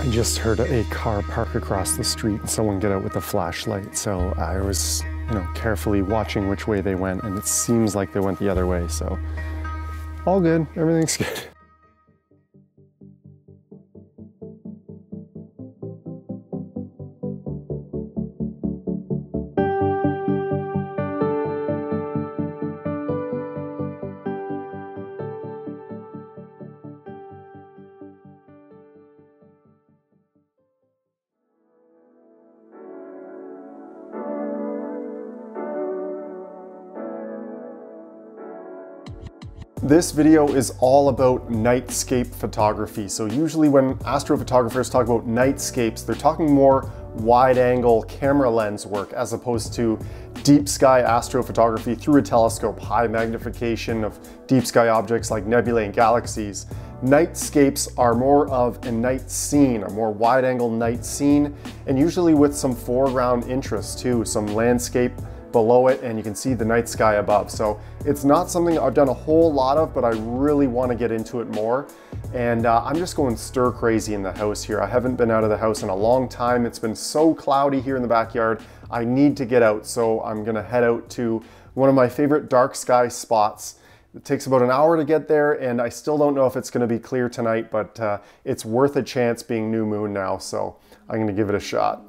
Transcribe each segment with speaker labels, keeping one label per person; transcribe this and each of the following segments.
Speaker 1: I just heard a car park across the street and someone get out with a flashlight. So I was, you know, carefully watching which way they went and it seems like they went the other way. So all good, everything's good. This video is all about nightscape photography. So usually when astrophotographers talk about nightscapes, they're talking more wide angle camera lens work as opposed to deep sky astrophotography through a telescope, high magnification of deep sky objects like nebulae and galaxies. Nightscapes are more of a night scene, a more wide angle night scene, and usually with some foreground interest too, some landscape below it and you can see the night sky above. So it's not something I've done a whole lot of, but I really want to get into it more. And uh, I'm just going stir crazy in the house here. I haven't been out of the house in a long time. It's been so cloudy here in the backyard. I need to get out. So I'm gonna head out to one of my favorite dark sky spots. It takes about an hour to get there and I still don't know if it's gonna be clear tonight, but uh, it's worth a chance being new moon now. So I'm gonna give it a shot.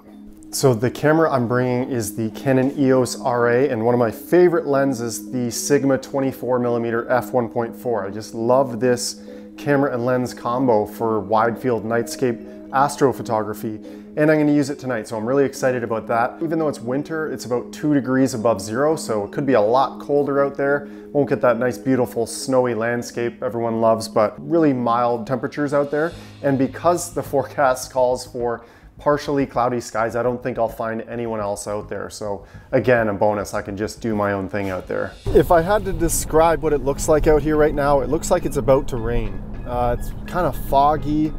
Speaker 1: So the camera I'm bringing is the Canon EOS Ra and one of my favorite lenses, the Sigma 24mm f1.4. I just love this camera and lens combo for wide field nightscape astrophotography and I'm gonna use it tonight so I'm really excited about that. Even though it's winter, it's about two degrees above zero so it could be a lot colder out there. Won't get that nice beautiful snowy landscape everyone loves but really mild temperatures out there and because the forecast calls for partially cloudy skies. I don't think I'll find anyone else out there. So again, a bonus, I can just do my own thing out there. If I had to describe what it looks like out here right now, it looks like it's about to rain. Uh, it's kind of foggy,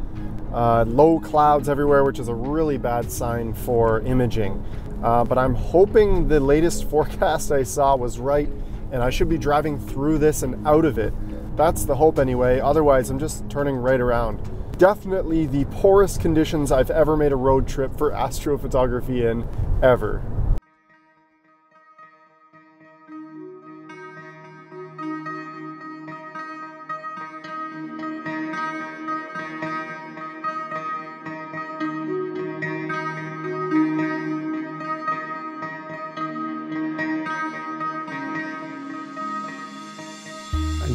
Speaker 1: uh, low clouds everywhere, which is a really bad sign for imaging. Uh, but I'm hoping the latest forecast I saw was right and I should be driving through this and out of it. That's the hope anyway. Otherwise, I'm just turning right around definitely the poorest conditions I've ever made a road trip for astrophotography in, ever.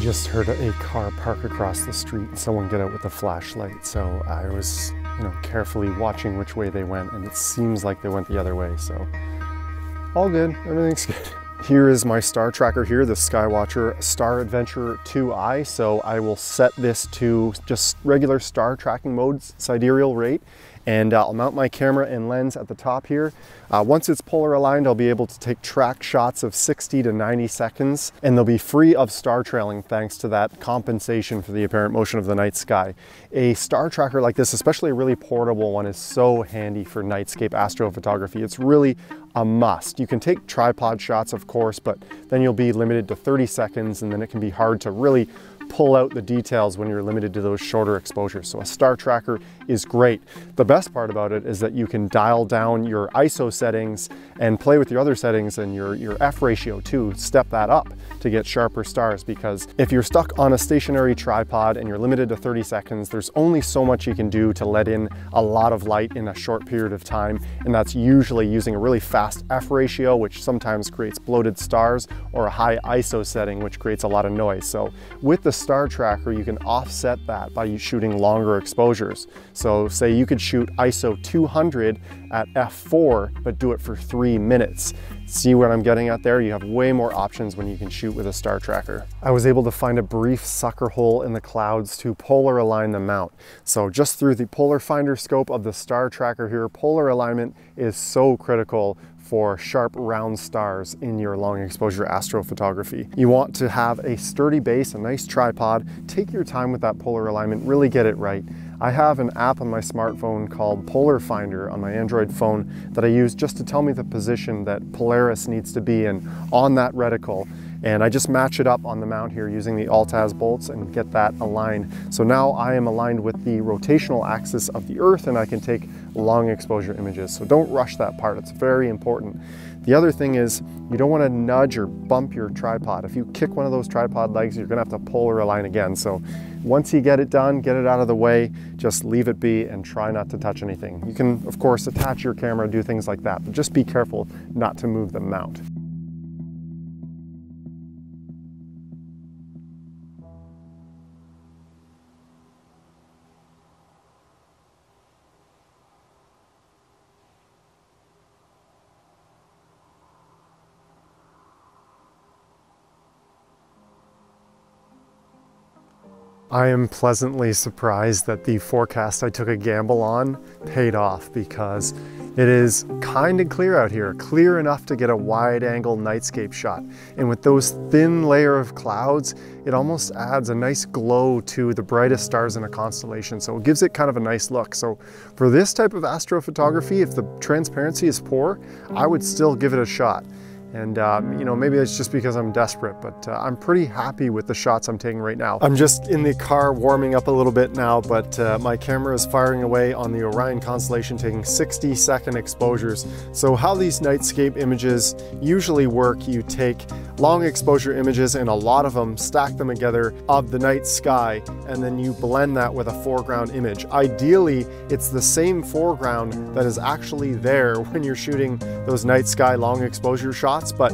Speaker 1: Just heard a car park across the street and someone get out with a flashlight. So I was, you know, carefully watching which way they went and it seems like they went the other way. So all good, everything's good. Here is my star tracker here, the Skywatcher Star Adventurer 2i. So I will set this to just regular star tracking mode, sidereal rate, and uh, I'll mount my camera and lens at the top here. Uh, once it's polar aligned, I'll be able to take track shots of 60 to 90 seconds, and they'll be free of star trailing thanks to that compensation for the apparent motion of the night sky. A star tracker like this, especially a really portable one, is so handy for nightscape astrophotography. It's really a must. You can take tripod shots, of course, but then you'll be limited to 30 seconds, and then it can be hard to really pull out the details when you're limited to those shorter exposures. So a star tracker is great. The best part about it is that you can dial down your ISO settings and play with your other settings and your, your F ratio too, step that up to get sharper stars because if you're stuck on a stationary tripod and you're limited to 30 seconds, there's only so much you can do to let in a lot of light in a short period of time. And that's usually using a really fast F ratio, which sometimes creates bloated stars or a high ISO setting, which creates a lot of noise. So with the star tracker, you can offset that by shooting longer exposures. So say you could shoot ISO 200 at f4, but do it for three minutes. See what I'm getting at there? You have way more options when you can shoot with a star tracker. I was able to find a brief sucker hole in the clouds to polar align the mount. So just through the polar finder scope of the star tracker here, polar alignment is so critical for sharp round stars in your long exposure astrophotography. You want to have a sturdy base, a nice tripod, take your time with that polar alignment, really get it right. I have an app on my smartphone called Polar Finder on my Android phone that I use just to tell me the position that Polaris needs to be in on that reticle. And I just match it up on the mount here using the Altaz bolts and get that aligned. So now I am aligned with the rotational axis of the earth and I can take long exposure images. So don't rush that part, it's very important. The other thing is you don't want to nudge or bump your tripod. If you kick one of those tripod legs, you're gonna have to polar align again. So once you get it done, get it out of the way, just leave it be and try not to touch anything. You can, of course, attach your camera, do things like that, but just be careful not to move the mount. I am pleasantly surprised that the forecast I took a gamble on paid off because it is kind of clear out here, clear enough to get a wide angle nightscape shot. And with those thin layer of clouds, it almost adds a nice glow to the brightest stars in a constellation. So it gives it kind of a nice look. So for this type of astrophotography, if the transparency is poor, I would still give it a shot. And uh, you know, maybe it's just because I'm desperate, but uh, I'm pretty happy with the shots I'm taking right now. I'm just in the car warming up a little bit now, but uh, my camera is firing away on the Orion constellation, taking 60 second exposures. So how these nightscape images usually work, you take long exposure images and a lot of them, stack them together of the night sky, and then you blend that with a foreground image. Ideally, it's the same foreground that is actually there when you're shooting those night sky long exposure shots but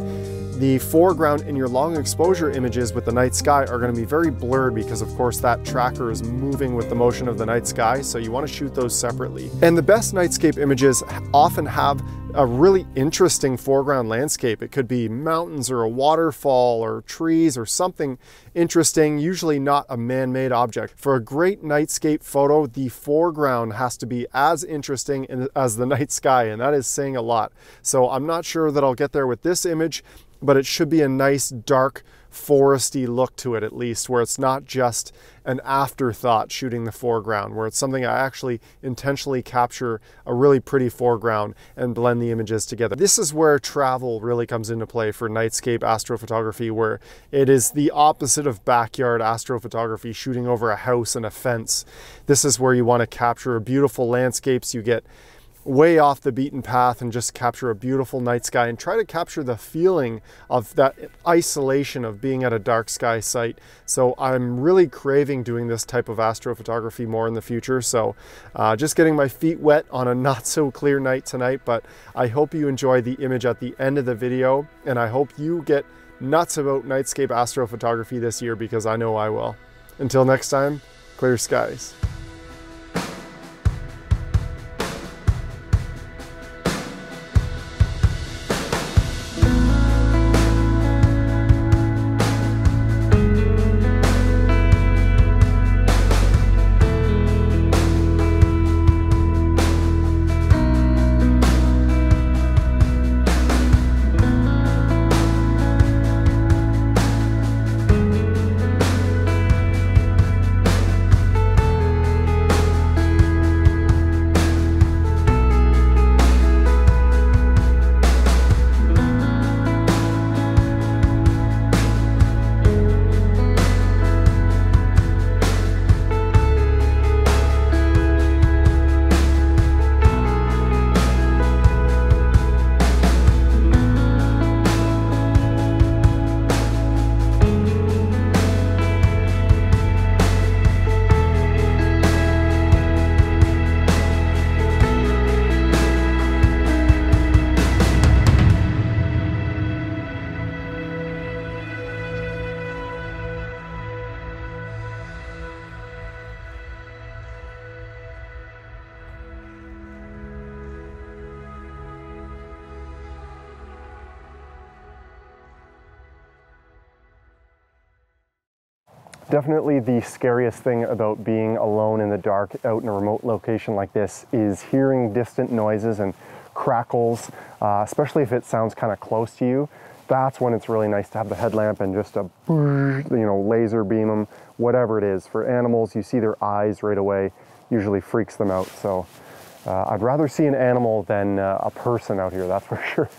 Speaker 1: the foreground in your long exposure images with the night sky are going to be very blurred because of course that tracker is moving with the motion of the night sky, so you want to shoot those separately. And the best nightscape images often have a really interesting foreground landscape. It could be mountains or a waterfall or trees or something interesting, usually not a man-made object. For a great nightscape photo, the foreground has to be as interesting as the night sky, and that is saying a lot. So I'm not sure that I'll get there with this image, but it should be a nice dark foresty look to it at least, where it's not just an afterthought shooting the foreground, where it's something I actually intentionally capture a really pretty foreground and blend the images together. This is where travel really comes into play for nightscape astrophotography, where it is the opposite of backyard astrophotography, shooting over a house and a fence. This is where you want to capture beautiful landscapes. You get way off the beaten path and just capture a beautiful night sky and try to capture the feeling of that isolation of being at a dark sky site. So I'm really craving doing this type of astrophotography more in the future. So uh, just getting my feet wet on a not so clear night tonight, but I hope you enjoy the image at the end of the video and I hope you get nuts about nightscape astrophotography this year because I know I will. Until next time, clear skies. Definitely the scariest thing about being alone in the dark out in a remote location like this is hearing distant noises and crackles, uh, especially if it sounds kind of close to you. That's when it's really nice to have the headlamp and just a, you know, laser beam them, whatever it is. For animals, you see their eyes right away, usually freaks them out. So uh, I'd rather see an animal than uh, a person out here, that's for sure.